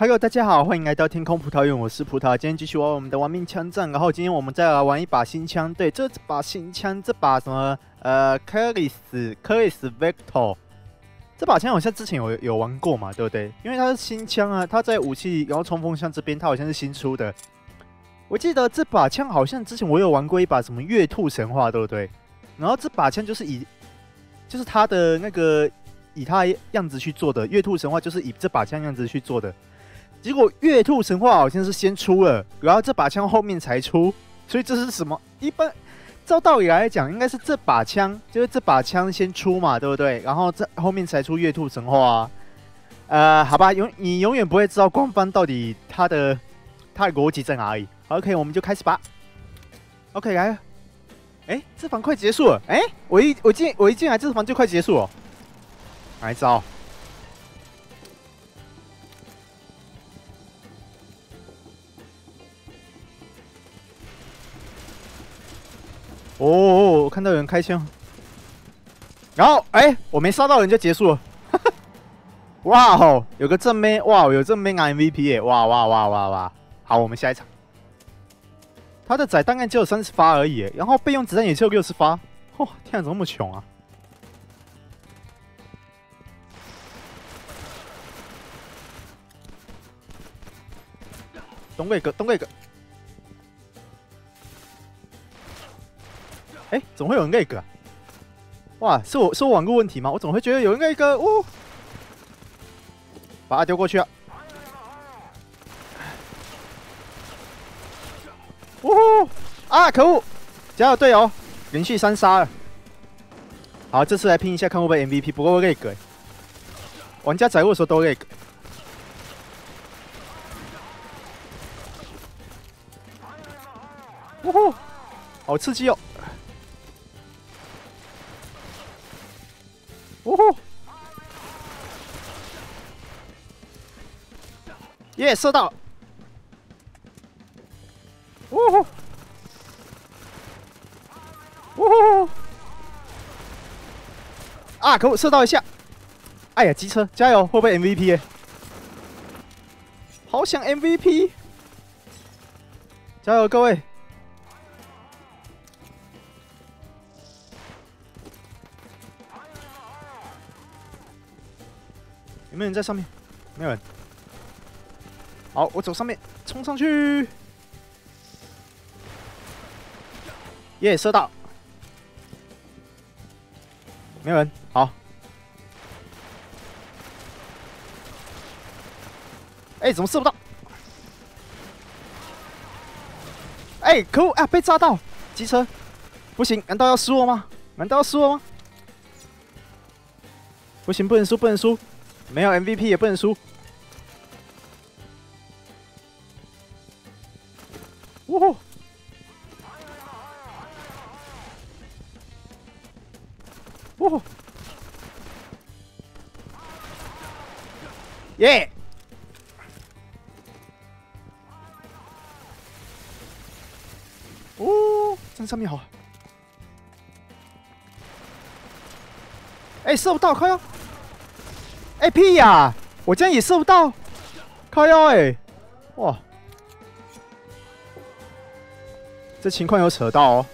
Hello，大家好，欢迎来到天空葡萄园，我是葡萄。今天继续玩我们的亡命枪战，然后今天我们再来玩一把新枪。对，这把新枪，这把什么？呃，克里斯克里斯 Vector，这把枪好像之前有有玩过嘛，对不对？因为它是新枪啊，它在武器然后冲锋枪这边，它好像是新出的。我记得这把枪好像之前我有玩过一把什么月兔神话，对不对？然后这把枪就是以，就是它的那个以它样子去做的。月兔神话就是以这把枪样子去做的。结果月兔神话好像是先出了，然后这把枪后面才出，所以这是什么？一般照道理来讲，应该是这把枪，就是这把枪先出嘛，对不对？然后这后面才出月兔神话啊。呃，好吧，永你永远不会知道官方到底它的它的逻辑在哪里。OK，我们就开始吧。OK，来，哎，这房快结束了，哎，我一我进我一进来，这房就快结束了，来招。哦，我看到有人开枪，然后哎，我没杀到人就结束了。哇哦，有个正妹，哇，有正妹拿 MVP 耶！哇哇哇哇哇！好，我们下一场。他的载弹弹只有三十发而已，然后备用子弹也只有六十发。哦，天啊，怎么那么穷啊？东贵哥，东贵哥。哎，怎么会有人 lag？哇，是我是我网络问题吗？我怎么会觉得有人 lag？哦，把它丢过去啊！哦，啊，可恶！加油，队友，连续三杀了。好，这次来拼一下，看会不会 MVP。不过 lag，玩家载物的时候都 lag。呜呼，好刺激哦！耶，射到！呜呼！呜呼！啊，给我，射到一下！哎呀，机车，加油，会不会 MVP？好想 MVP！加油，各位！有没有人在上面？没有人。好，我走上面，冲上去。耶，射到。没有人。好。哎，怎么射不到？哎，可恶啊！被炸到。机车，不行，难道要输了吗？难道要输了吗？不行，不能输，不能输。没有 MVP 也不能输。哦！耶！哦，站上面好。哎，射不到，快要！哎屁呀！我竟然也射不到，靠腰哎！哇，这情况有扯到哦，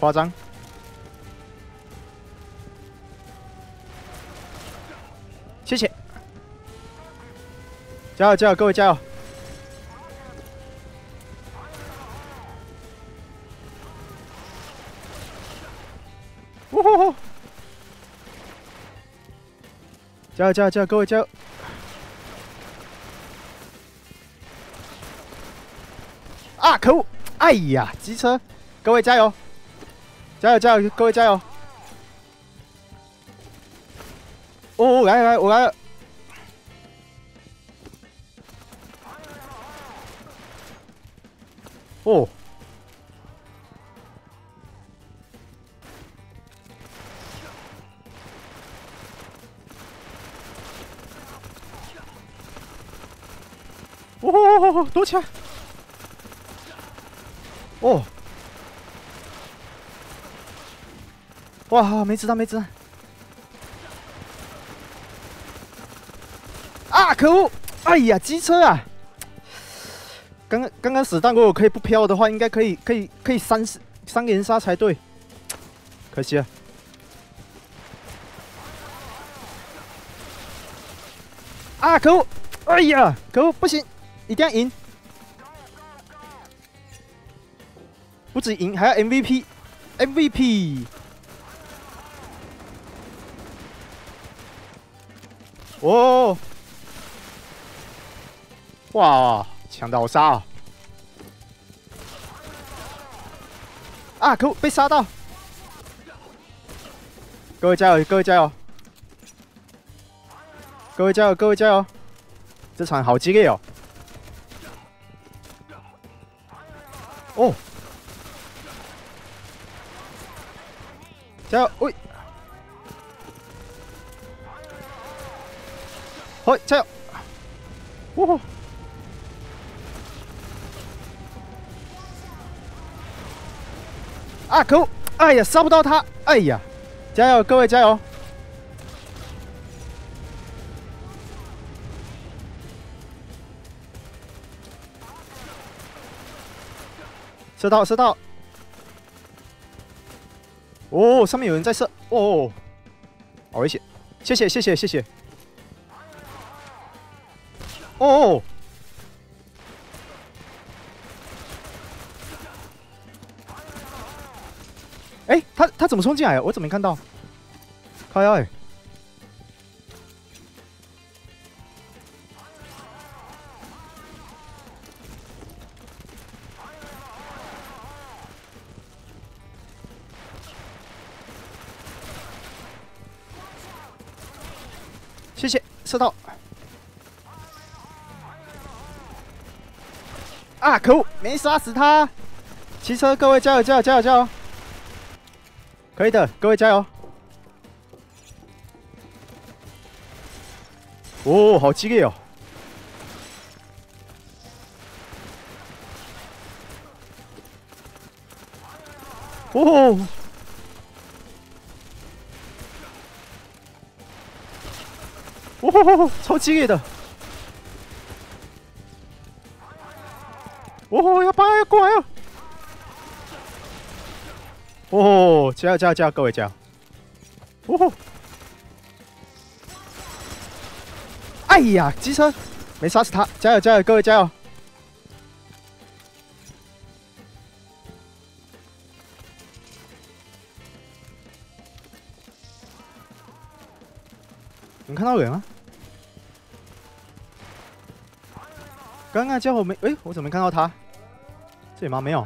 夸张！谢谢，加油加油，各位加油！呜呼呼！加油加油加油，各位加油！啊，可恶！哎呀，机车！各位加油！加油加油，各位加油！来来，我来了！哦。哦，躲起来！哦，哇，没子弹，没子弹！啊，可恶！哎呀，机车啊！刚刚刚刚死弹如果可以不飘的话，应该可以可以可以三三连杀才对，可惜啊！啊，可恶！哎呀，可恶，不行，一定要赢！不止赢，还要 MVP，MVP！哦，哇，抢到我杀啊！啊，可，被杀到！各位加油，各位加油！各位加油，各位加油！这场好激烈哦！哦。加油！喂，好，加油！哇！啊，可恶！哎呀，杀不到他！哎呀，加油，各位加油！射到，射到！哦，上面有人在射哦，好危险！谢谢谢谢谢谢。哦，哎，他他怎么冲进来呀？我怎么没看到？靠腰哎！谢谢，射到！啊，可恶，没杀死他！骑车，各位加油，加油，加油，加油！可以的，各位加油！哦，好激烈哦！哦。哦，超激烈的！加油加油加油，各位加油！呜哦，哎呀，机车没杀死他，加油加油，各位加油！你看到人了？刚刚家伙没哎，我怎么没看到他？这里吗？没有。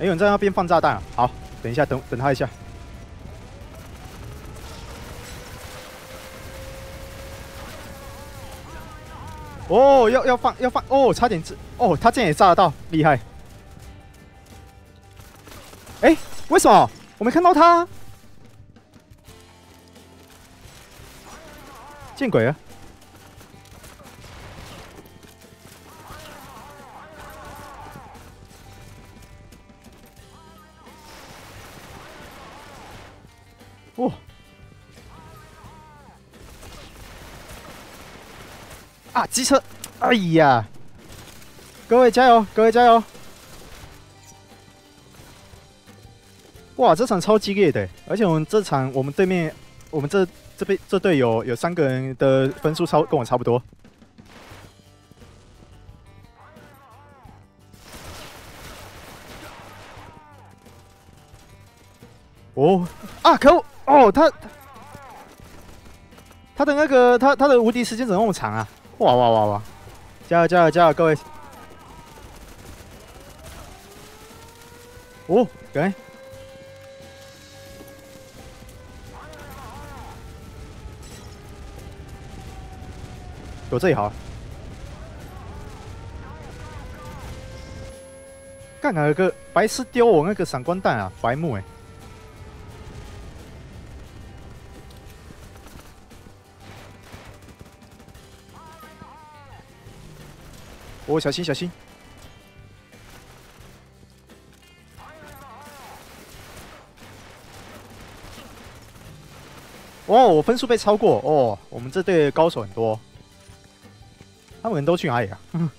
哎，有人在那边放炸弹啊！好，等一下，等等他一下。哦，要要放要放哦，差点哦，他竟然也炸得到，厉害！哎，为什么我没看到他？见鬼了！哇！啊，机车！哎呀！各位加油，各位加油！哇，这场超激烈的，而且我们这场我们对面，我们这。这边这队有有三个人的分数超跟我差不多。哦啊，可恶！哦，他他的那个他他的无敌时间怎么那么长啊？哇哇哇哇！加油加油加油，各位！哦，给。躲这一行。干哪个白痴丢我那个闪光弹啊！白目哎！哦，小心小心！哦，我分数被超过哦，我们这队高手很多。他们人都去哪里啊？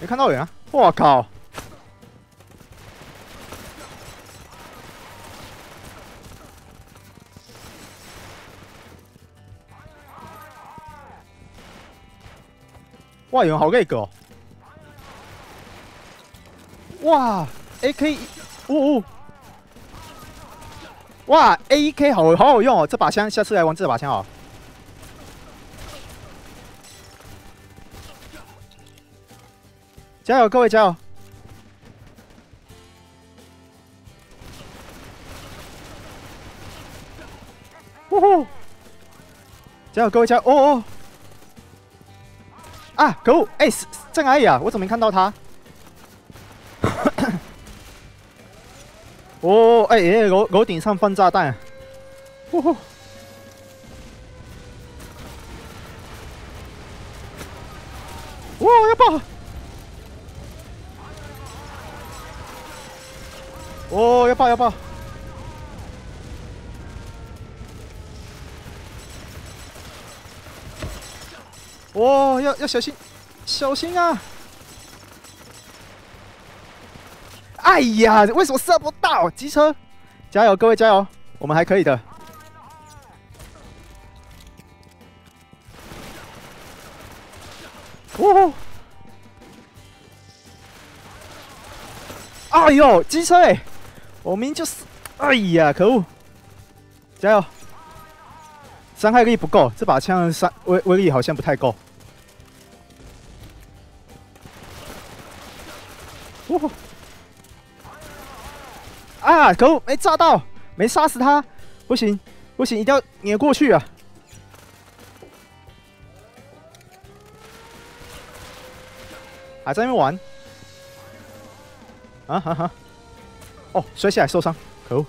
没看到人啊！我靠！哇，有人好 lag 哦！哇，AK，呜呜！哇，AK 好好好用哦！这把枪，下次来玩这把枪哦。加油，各位加油！呜呼！加油，各位加油！哦哦！啊，可恶！哎，在哪里啊？我怎么没看到他？哦，哎哎，楼楼顶上放炸弹！呜呼！哇，要爆！哦，要爆要爆！哇，要要小心，小心啊！哎呀，为什么射不到？机车，加油，各位加油，我们还可以的。哦！哎呦，机车哎！我明就是，哎呀，可恶！加油！伤害力不够，这把枪伤威威力好像不太够。可恶，没炸到，没杀死他，不行，不行，一定要碾过去啊！还在那边玩？啊哈哈！哦，摔下来受伤，可恶！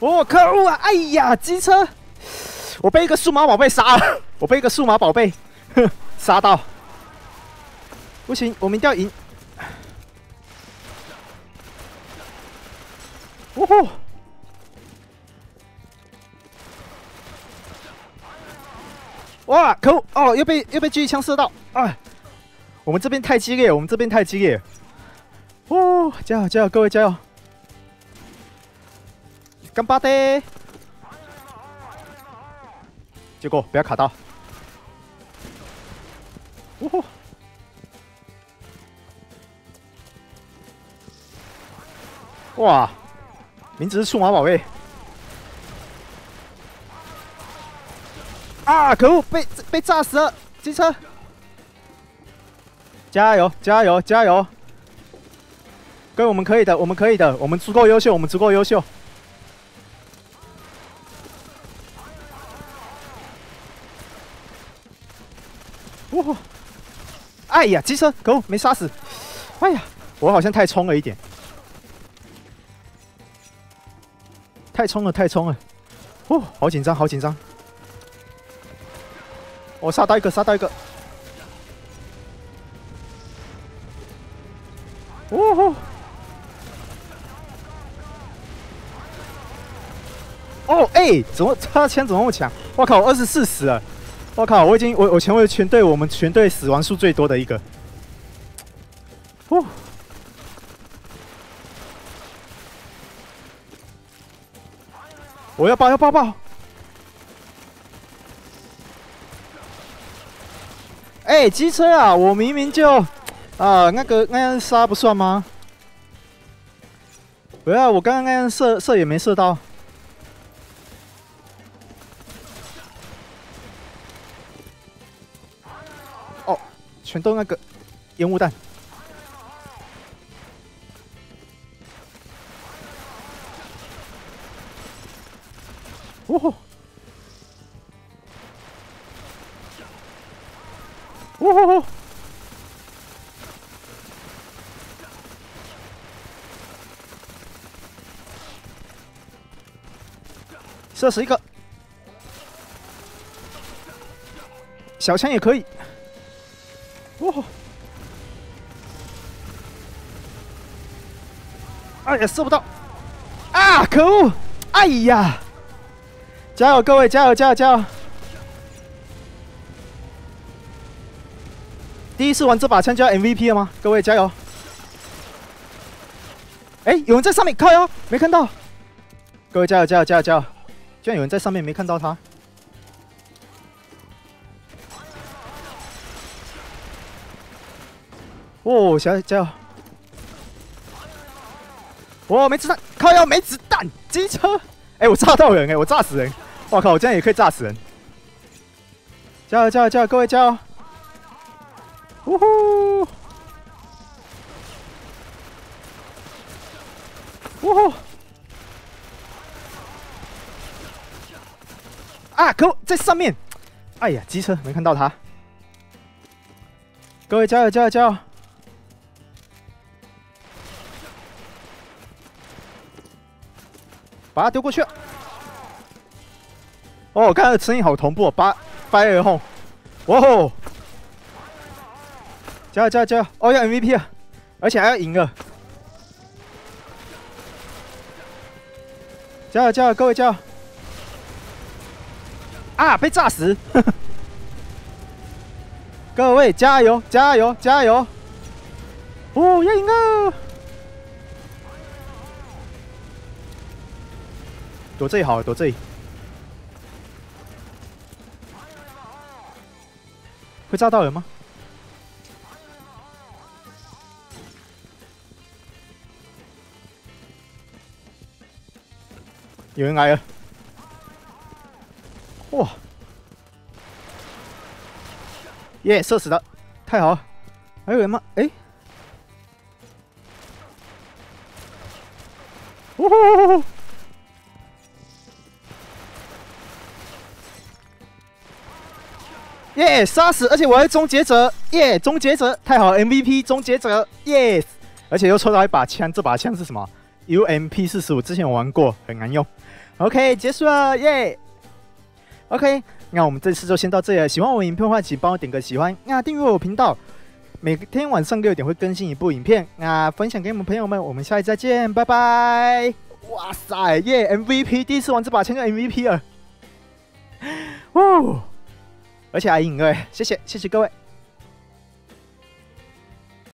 哦，可恶啊！哎呀，机车，我被一个数码宝贝杀了，我被一个数码宝贝杀到，不行，我们一定要赢！呜呼！哇，可恶！哦，又被又被狙击枪射到！啊，我们这边太激烈，我们这边太激烈！哦，加油加油，各位加油！干巴的！结果不要卡到！呜呼！哇，名字是数码宝贝。啊！可恶，被被炸死了！机车，加油，加油，加油！哥，我们可以的，我们可以的，我们足够优秀，我们足够优秀。哇！哎呀，机车，狗，没杀死！哎呀，我好像太冲了一点，太冲了，太冲了！哦，好紧张，好紧张！我杀到一个，杀到一个！哦吼！哦哎，怎么他的枪怎么那么强？我靠，二十四死了！我靠，我已经我我成为全队我们全队死亡数最多的一个。哦！我要爆要爆爆！哎，机车啊！我明明就啊，那个那样杀不算吗？不要，我刚刚那样射射也没射到。全都那个烟雾弹。哦吼。哦吼吼。射死一个小枪也可以。哇！哎呀，射不到！啊，可恶！哎呀！加油，各位，加油，加油，加油！第一次玩这把枪就 MVP 了吗？各位加油！哎，有人在上面靠哟，没看到。各位加油，加油，加油，加油！居然有人在上面没看到他。哦，加油，加油！我没子弹，靠腰没子弹，机车！哎，我炸到人哎，我炸死人！我靠，我这样也可以炸死人！加油，加油，加油！各位加油！呜呼！呜呼！啊，可恶，在上面！哎呀，机车没看到他！各位加油，加油，加油！把他丢过去！哦，刚才声音好同步，把 fire home，哇吼！加油加油加油！哦要 MVP 啊，而且还要赢了！加油加油，各位加油！啊，被炸死！各位加油加油加油！哦，要赢了！躲这里好，躲这里。会炸到人吗？有人来了！哇！耶，射死了，太好！还有人吗？哎！呜呼！耶！杀死，而且我是终结者！耶！终结者，太好！MVP 终结者，yes！而且又抽到一把枪，这把枪是什么？UMP 四十五，之前我玩过，很难用。OK，结束了，耶！OK，那我们这次就先到这里了。喜欢我影片的话，请帮我点个喜欢，那订阅我频道，每天晚上六点会更新一部影片，那分享给你们朋友们。我们下期再见，拜拜！哇塞，耶！MVP 第一次玩这把枪就 MVP 了，哦！而且还赢了，谢谢，谢谢各位。